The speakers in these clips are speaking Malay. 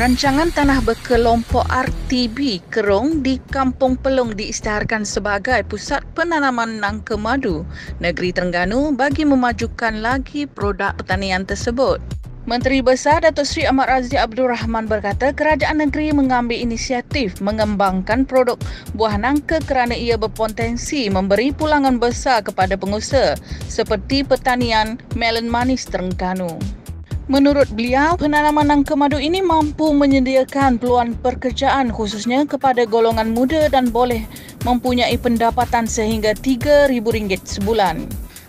Rancangan tanah berkelompok RTB Kerong di Kampung Pelong diisytiharkan sebagai pusat penanaman nangka madu negeri Terengganu bagi memajukan lagi produk pertanian tersebut. Menteri Besar Datuk Seri Ahmad Razif Abdul Rahman berkata kerajaan negeri mengambil inisiatif mengembangkan produk buah nangka kerana ia berpotensi memberi pulangan besar kepada pengusaha seperti pertanian melon manis Terengganu. Menurut beliau, penanaman nangka madu ini mampu menyediakan peluang pekerjaan khususnya kepada golongan muda dan boleh mempunyai pendapatan sehingga RM3,000 sebulan.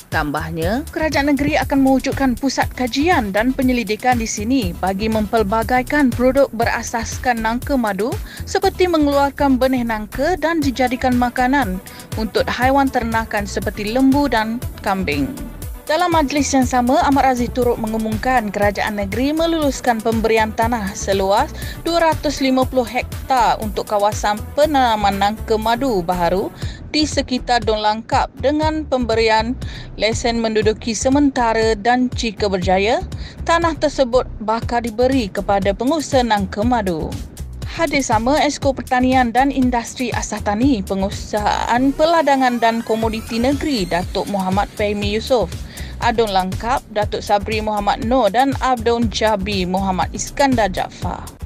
Tambahnya, kerajaan negeri akan mewujudkan pusat kajian dan penyelidikan di sini bagi mempelbagaikan produk berasaskan nangka madu seperti mengeluarkan benih nangka dan dijadikan makanan untuk haiwan ternakan seperti lembu dan kambing. Dalam majlis yang sama, Ahmad Aziz turut mengumumkan kerajaan negeri meluluskan pemberian tanah seluas 250 hektar untuk kawasan penanaman nangka madu baharu di sekitar Don Langkap dengan pemberian lesen menduduki sementara dan jika berjaya, tanah tersebut bakal diberi kepada pengusaha nangka madu. Hadir sama Esko Pertanian dan Industri Asah Tani Pengusahaan Peladangan dan Komoditi Negeri Datuk Muhammad Fahmi Yusof Adun Langkap Datuk Sabri Muhammad Noor dan Abdul Jabi Muhammad Iskandar Jaafar.